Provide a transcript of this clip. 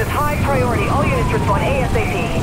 is high priority. All units respond ASAP.